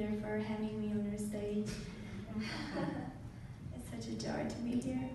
Peter, for having me on your stage. it's such a joy to be here.